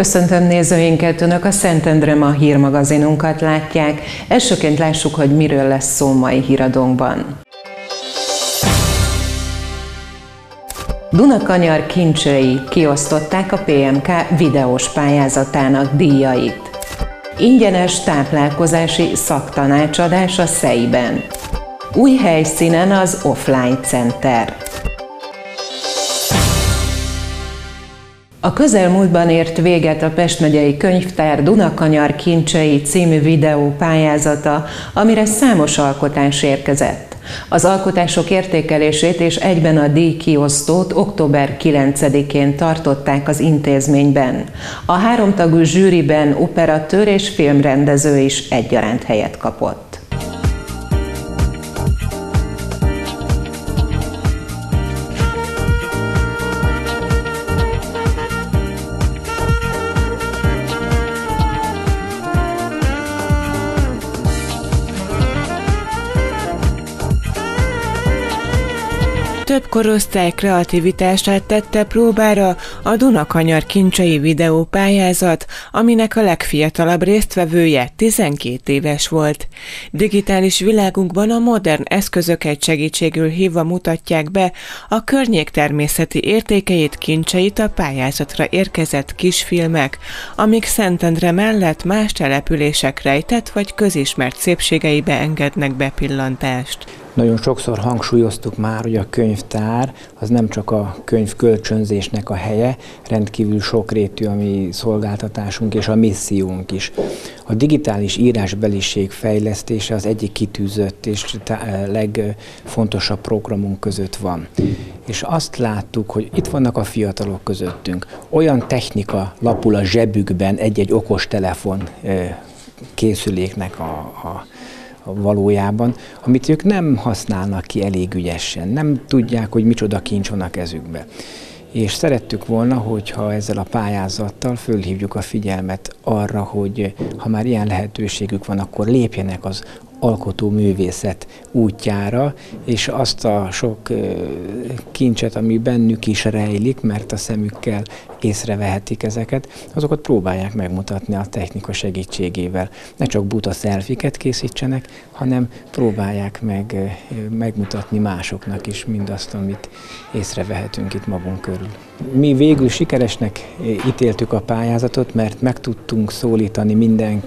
Köszöntöm nézőinket, Önök a Szentendre ma hírmagazinunkat látják. Elsőként lássuk, hogy miről lesz szó mai híradónkban. Dunakanyar kincsei kiosztották a PMK videós pályázatának díjait. Ingyenes táplálkozási szaktanácsadás a Szeiben. Új helyszínen az Offline Center. A közelmúltban ért véget a Pest megyei könyvtár Dunakanyar kincsei című videó pályázata, amire számos alkotás érkezett. Az alkotások értékelését és egyben a díjkiosztót október 9-én tartották az intézményben. A háromtagú zsűriben operatőr és filmrendező is egyaránt helyet kapott. Korosztály kreativitását tette próbára a Dunakanyar kincsei videópályázat, aminek a legfiatalabb résztvevője 12 éves volt. Digitális világunkban a modern eszközöket segítségül hívva mutatják be a környék természeti értékeit, kincseit a pályázatra érkezett kisfilmek, amik Szentendre mellett más települések rejtett vagy közismert szépségeibe engednek bepillantást. Nagyon sokszor hangsúlyoztuk már, hogy a könyvtár az nem csak a könyv kölcsönzésnek a helye, rendkívül sokrétű a mi szolgáltatásunk és a missziónk is. A digitális írásbeliség fejlesztése az egyik kitűzött és legfontosabb programunk között van. És azt láttuk, hogy itt vannak a fiatalok közöttünk. Olyan technika lapul a zsebükben egy-egy okostelefon készüléknek a, a valójában, amit ők nem használnak ki elég ügyesen, nem tudják, hogy micsoda kincs van a kezükbe. És szerettük volna, hogyha ezzel a pályázattal fölhívjuk a figyelmet arra, hogy ha már ilyen lehetőségük van, akkor lépjenek az alkotó művészet útjára, és azt a sok kincset, ami bennük is rejlik, mert a szemükkel észrevehetik ezeket, azokat próbálják megmutatni a technika segítségével. Ne csak buta szelfiket készítsenek, hanem próbálják meg megmutatni másoknak is mindazt, amit észrevehetünk itt magunk körül. Mi végül sikeresnek ítéltük a pályázatot, mert meg tudtunk szólítani minden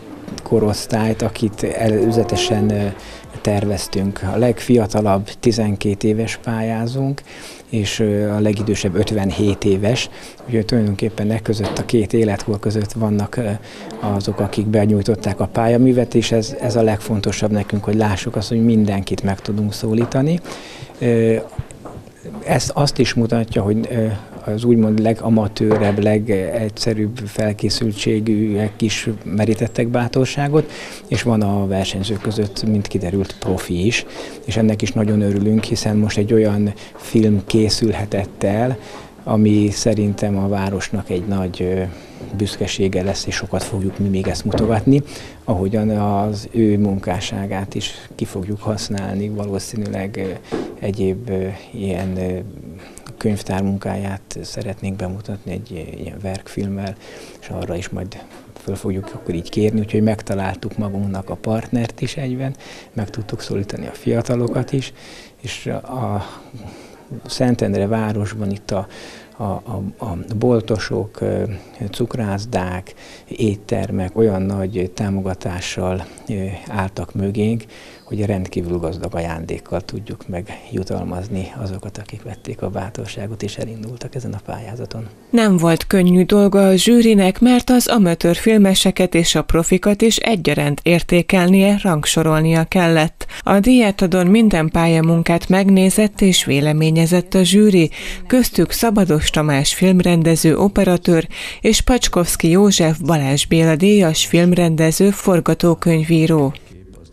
korosztályt, akit előzetesen terveztünk. A legfiatalabb 12 éves pályázunk, és a legidősebb 57 éves. Úgyhogy tulajdonképpen e között, a két életkor között vannak azok, akik benyújtották a pályaművet, és ez, ez a legfontosabb nekünk, hogy lássuk azt, hogy mindenkit meg tudunk szólítani. Ez azt is mutatja, hogy az úgymond legamatőrebb, legegyszerűbb felkészültségűek is merítettek bátorságot, és van a versenyzők között, mint kiderült, profi is, és ennek is nagyon örülünk, hiszen most egy olyan film készülhetett el, ami szerintem a városnak egy nagy büszkesége lesz, és sokat fogjuk mi még ezt mutogatni, ahogyan az ő munkásságát is ki fogjuk használni, valószínűleg egyéb ilyen könyvtár munkáját szeretnénk bemutatni egy ilyen verkfilmmel, és arra is majd föl fogjuk akkor így kérni, úgyhogy megtaláltuk magunknak a partnert is egyben, meg tudtuk szólítani a fiatalokat is, és a Szentendre városban itt a, a, a, a boltosok, cukrászdák, éttermek olyan nagy támogatással álltak mögénk, hogy rendkívül gazdag ajándékkal tudjuk megjutalmazni azokat, akik vették a bátorságot és elindultak ezen a pályázaton. Nem volt könnyű dolga a zsűrinek, mert az amatőr filmeseket és a profikat is egyaránt értékelnie, rangsorolnia kellett. A diátadon minden pályamunkát megnézett és véleményezett a zsűri, köztük Szabados Tamás filmrendező, operatőr és Pacskovszki József Balázs Béla díjas filmrendező, forgatókönyvíró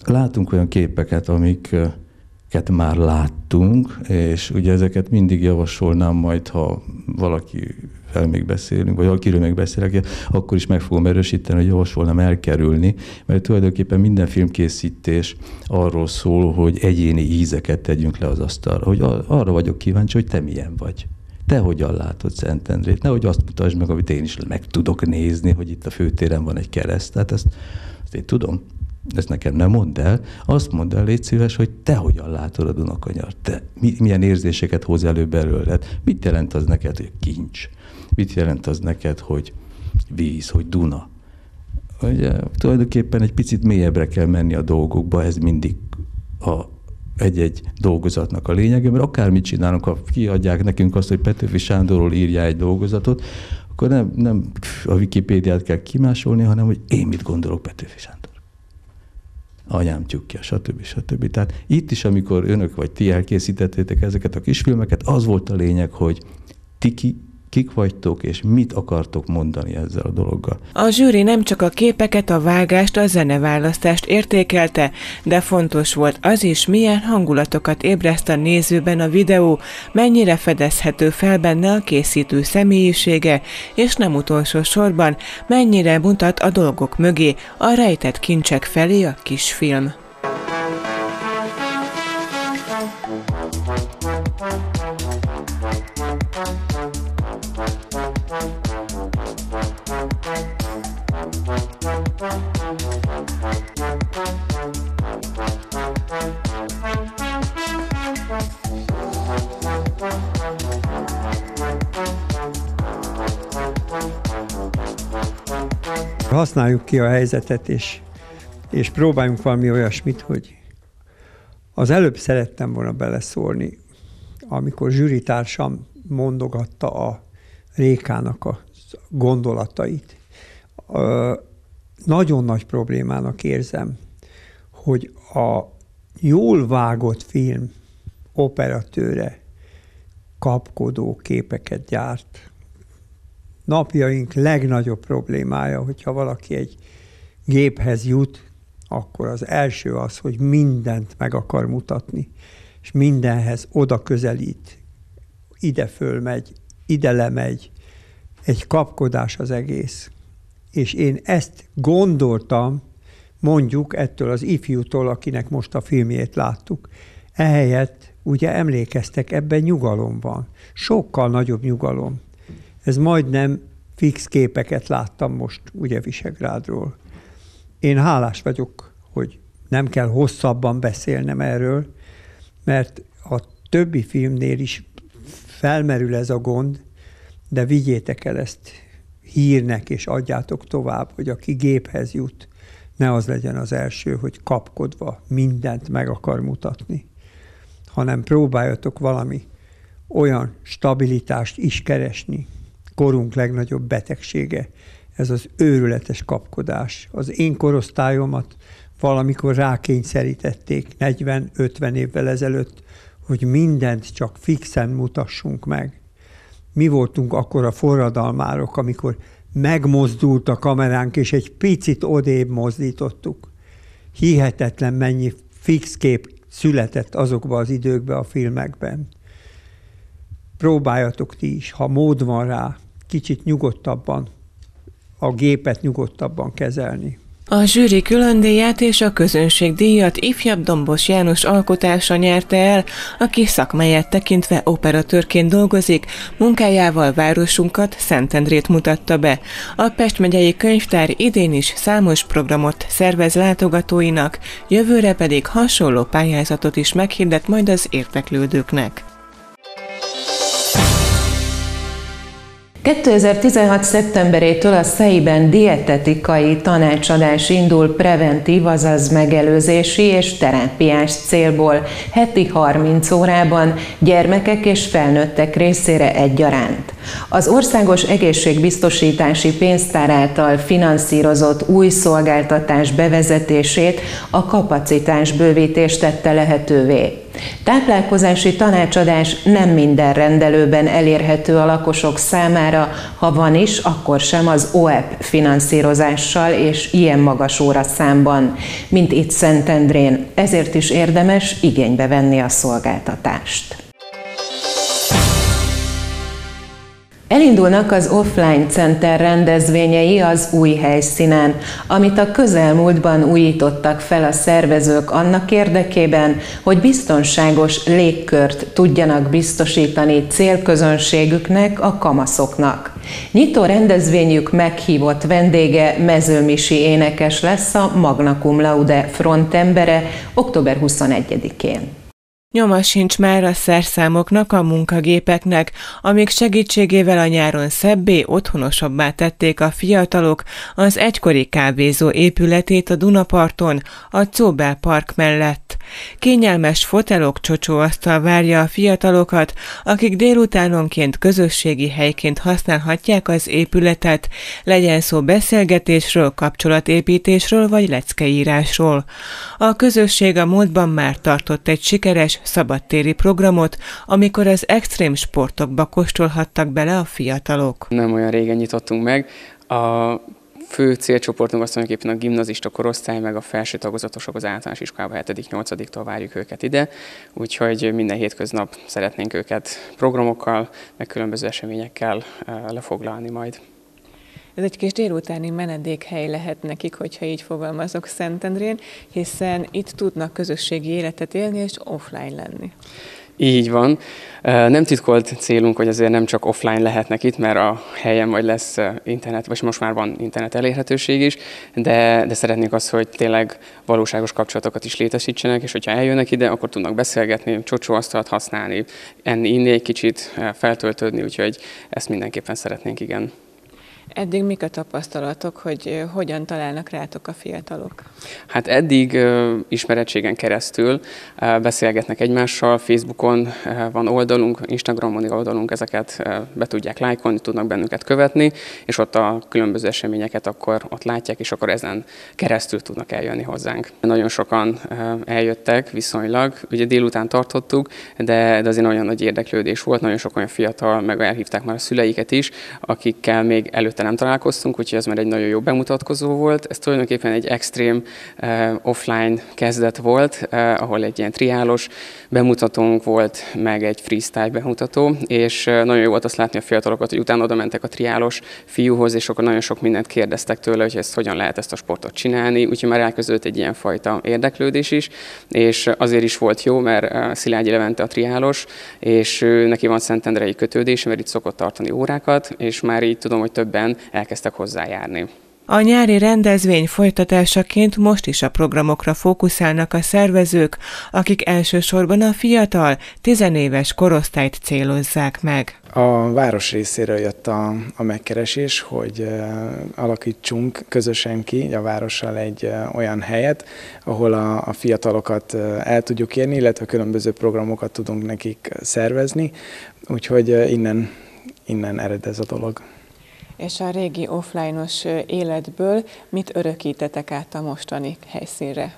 látunk olyan képeket, amiket már láttunk, és ugye ezeket mindig javasolnám majd, ha valaki fel még beszélünk, vagy valakiről még beszélek, akkor is meg fogom erősíteni, hogy javasolnám elkerülni, mert tulajdonképpen minden filmkészítés arról szól, hogy egyéni ízeket tegyünk le az asztalra, hogy arra vagyok kíváncsi, hogy te milyen vagy. Te hogyan látod Szentendrét, nehogy azt mutasd meg, amit én is meg tudok nézni, hogy itt a főtéren van egy kereszt. Tehát ezt, ezt én tudom, ezt nekem nem mondd el, azt mondd el, légy szíves, hogy te hogyan látod a Dunakanyar, te milyen érzéseket hoz elő belőled, mit jelent az neked, hogy kincs, mit jelent az neked, hogy víz, hogy Duna. Ugye, tulajdonképpen egy picit mélyebbre kell menni a dolgokba, ez mindig a egy-egy dolgozatnak a lényege, mert akármit csinálunk, ha kiadják nekünk azt, hogy Petőfi Sándorról írja egy dolgozatot, akkor nem, nem a Wikipédiát kell kimásolni, hanem hogy én mit gondolok Petőfi Sándor. Anyám tyúkja, stb. stb. Tehát itt is, amikor önök vagy ti elkészítettétek ezeket a kisfilmeket, az volt a lényeg, hogy ti ki, kik vagytok, és mit akartok mondani ezzel a dologgal. A zsűri nem csak a képeket, a vágást, a zeneválasztást értékelte, de fontos volt az is, milyen hangulatokat ébreszt a nézőben a videó, mennyire fedezhető fel benne a készítő személyisége, és nem utolsó sorban, mennyire mutat a dolgok mögé, a rejtett kincsek felé a kisfilm. Használjuk ki a helyzetet, és, és próbáljunk valami olyasmit, hogy az előbb szerettem volna beleszólni, amikor zsűritársam mondogatta a Rékának a gondolatait. Nagyon nagy problémának érzem, hogy a jól vágott film operatőre kapkodó képeket gyárt napjaink legnagyobb problémája, hogyha valaki egy géphez jut, akkor az első az, hogy mindent meg akar mutatni, és mindenhez oda közelít, ide fölmegy, ide lemegy, egy kapkodás az egész. És én ezt gondoltam, mondjuk ettől az ifjútól, akinek most a filmjét láttuk. Ehelyett ugye emlékeztek, ebben nyugalom van. Sokkal nagyobb nyugalom. Ez majdnem fix képeket láttam most ugye Visegrádról. Én hálás vagyok, hogy nem kell hosszabban beszélnem erről, mert a többi filmnél is felmerül ez a gond, de vigyétek el ezt hírnek, és adjátok tovább, hogy aki géphez jut, ne az legyen az első, hogy kapkodva mindent meg akar mutatni, hanem próbáljatok valami olyan stabilitást is keresni, korunk legnagyobb betegsége, ez az őrületes kapkodás. Az én korosztályomat valamikor rákényszerítették 40-50 évvel ezelőtt, hogy mindent csak fixen mutassunk meg. Mi voltunk akkor a forradalmárok, amikor megmozdult a kameránk, és egy picit odébb mozdítottuk. Hihetetlen mennyi fix kép született azokba az időkben a filmekben. Próbáljatok ti is, ha mód van rá, kicsit nyugodtabban, a gépet nyugodtabban kezelni. A zsűri különdíját és a közönség díjat ifjabb Dombos János alkotása nyerte el, aki szakmáját tekintve operatőrként dolgozik, munkájával városunkat, Szentendrét mutatta be. A Pest megyei könyvtár idén is számos programot szervez látogatóinak, jövőre pedig hasonló pályázatot is meghirdet majd az érteklődőknek. 2016. szeptemberétől a SZEI-ben dietetikai tanácsadás indul preventív, azaz megelőzési és terápiás célból heti 30 órában gyermekek és felnőttek részére egyaránt. Az Országos Egészségbiztosítási Pénztár által finanszírozott új szolgáltatás bevezetését a kapacitás bővítés tette lehetővé. Táplálkozási tanácsadás nem minden rendelőben elérhető a lakosok számára, ha van is, akkor sem az OEP finanszírozással és ilyen magas óra számban, mint itt Szentendrén. Ezért is érdemes igénybe venni a szolgáltatást. Elindulnak az Offline Center rendezvényei az új helyszínen, amit a közelmúltban újítottak fel a szervezők annak érdekében, hogy biztonságos légkört tudjanak biztosítani célközönségüknek, a kamaszoknak. Nyitó rendezvényük meghívott vendége Mezőmisi énekes lesz a Magna Cum Laude frontembere október 21-én. Nyoma sincs már a szerszámoknak, a munkagépeknek, amik segítségével a nyáron szebbé, otthonosabbá tették a fiatalok az egykori kávézó épületét a Dunaparton, a Czóbel Park mellett. Kényelmes fotelok csocsóasztal várja a fiatalokat, akik délutánonként közösségi helyként használhatják az épületet, legyen szó beszélgetésről, kapcsolatépítésről vagy leckeírásról. A közösség a múltban már tartott egy sikeres szabadtéri programot, amikor az extrém sportokba kóstolhattak bele a fiatalok. Nem olyan régen nyitottunk meg. A fő célcsoportunk azt mondjuk éppen a gimnazista korosztály, meg a felső tagozatosok az általános iskolába 7.-8-tól várjuk őket ide, úgyhogy minden hétköznap szeretnénk őket programokkal, meg különböző eseményekkel eh, lefoglalni majd. Ez egy kis délutáni menedékhely lehet nekik, hogyha így fogalmazok Szentendrén, hiszen itt tudnak közösségi életet élni és offline lenni. Így van. Nem titkolt célunk, hogy azért nem csak offline lehetnek itt, mert a helyen majd lesz internet, vagy most már van internet elérhetőség is, de, de szeretnénk azt, hogy tényleg valóságos kapcsolatokat is létesítsenek, és hogyha eljönnek ide, akkor tudnak beszélgetni, csocsóasztalat használni, enni, inni egy kicsit, feltöltődni, úgyhogy ezt mindenképpen szeretnénk, igen. Eddig mik a tapasztalatok, hogy hogyan találnak rátok a fiatalok? Hát eddig ismerettségen keresztül beszélgetnek egymással, Facebookon van oldalunk, Instagramon oldalunk, ezeket be tudják lájkolni, tudnak bennünket követni, és ott a különböző eseményeket akkor ott látják, és akkor ezen keresztül tudnak eljönni hozzánk. Nagyon sokan eljöttek viszonylag, ugye délután tartottuk, de, de azért nagyon nagy érdeklődés volt, nagyon sok olyan fiatal, meg elhívták már a szüleiket is, akikkel még előtte előtte nem találkoztunk, úgyhogy ez már egy nagyon jó bemutatkozó volt. Ez tulajdonképpen egy extrém uh, offline kezdet volt, uh, ahol egy ilyen triálos bemutatónk volt, meg egy freestyle bemutató, és uh, nagyon jó volt azt látni a fiatalokat, hogy utána oda mentek a triálos fiúhoz, és akkor nagyon sok mindent kérdeztek tőle, hogy ezt hogyan lehet ezt a sportot csinálni, úgyhogy már elkezdődött egy ilyen fajta érdeklődés is, és azért is volt jó, mert Szilágyi Levente a triálos, és neki van Szentendrei kötődés, mert itt szokott tartani órákat, és már így tudom, hogy többen elkezdtek hozzájárni. A nyári rendezvény folytatásaként most is a programokra fókuszálnak a szervezők, akik elsősorban a fiatal, tizenéves korosztályt célozzák meg. A város részéről jött a, a megkeresés, hogy uh, alakítsunk közösen ki a várossal egy uh, olyan helyet, ahol a, a fiatalokat uh, el tudjuk érni, illetve különböző programokat tudunk nekik szervezni, úgyhogy uh, innen, innen ered ez a dolog és a régi offline-os életből mit örökítetek át a mostani helyszínre?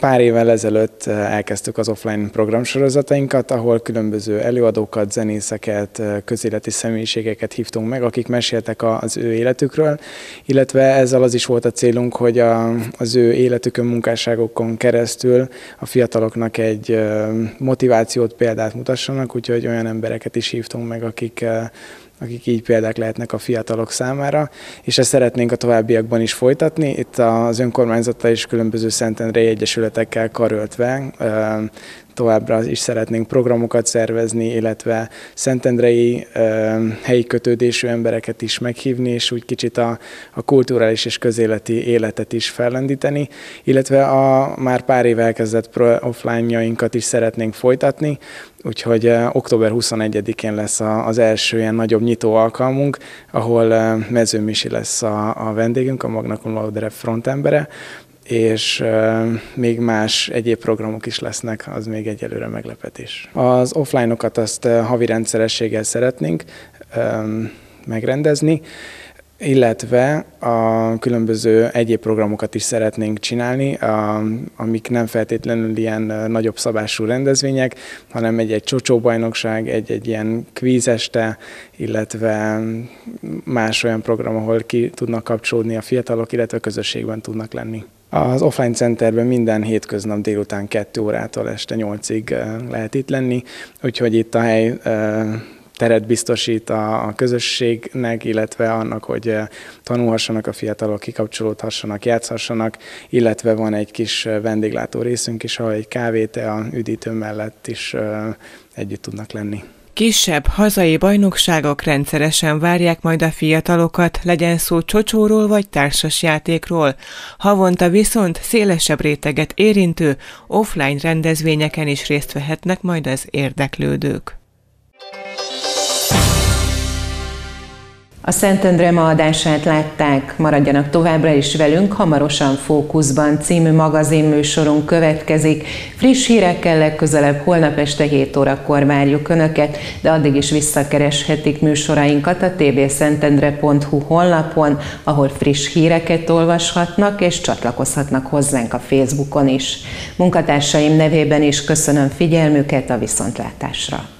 Pár évvel ezelőtt elkezdtük az offline programsorozatainkat, ahol különböző előadókat, zenészeket, közéleti személyiségeket hívtunk meg, akik meséltek az ő életükről, illetve ezzel az is volt a célunk, hogy a, az ő életükön, munkásságokon keresztül a fiataloknak egy motivációt, példát mutassanak, úgyhogy olyan embereket is hívtunk meg, akik akik így példák lehetnek a fiatalok számára, és ezt szeretnénk a továbbiakban is folytatni. Itt az önkormányzattal és különböző Szentendrei Egyesületekkel karöltve továbbra is szeretnénk programokat szervezni, illetve szentendrei helyi kötődésű embereket is meghívni, és úgy kicsit a, a kulturális és közéleti életet is fellendíteni, illetve a már pár éve elkezdett offline-jainkat is szeretnénk folytatni, úgyhogy október 21-én lesz az első ilyen nagyobb nyitó alkalmunk, ahol Mezőmisi lesz a, a vendégünk, a Magna Cum Laude frontembere, és még más egyéb programok is lesznek, az még egyelőre meglepetés. Az offline-okat azt havi rendszerességgel szeretnénk megrendezni, illetve a különböző egyéb programokat is szeretnénk csinálni, amik nem feltétlenül ilyen nagyobb szabású rendezvények, hanem egy-egy csocsóbajnokság, egy-egy ilyen kvízeste, illetve más olyan program, ahol ki tudnak kapcsolódni a fiatalok, illetve közösségben tudnak lenni. Az offline centerben minden hétköznap délután 2 órától este 8-ig lehet itt lenni, úgyhogy itt a hely teret biztosít a, a közösségnek, illetve annak, hogy tanulhassanak a fiatalok, kikapcsolódhassanak, játszhassanak, illetve van egy kis vendéglátó részünk is, ahol egy kávét a üdítő mellett is együtt tudnak lenni. Kisebb hazai bajnokságok rendszeresen várják majd a fiatalokat, legyen szó csocsóról vagy társasjátékról. Havonta viszont szélesebb réteget érintő offline rendezvényeken is részt vehetnek majd az érdeklődők. A Szentendre ma adását látták, maradjanak továbbra is velünk, hamarosan Fókuszban című magazinműsorunk következik. Friss hírekkel legközelebb holnap este 7 órakor várjuk Önöket, de addig is visszakereshetik műsorainkat a tvszentendre.hu honlapon, ahol friss híreket olvashatnak és csatlakozhatnak hozzánk a Facebookon is. Munkatársaim nevében is köszönöm figyelmüket a viszontlátásra.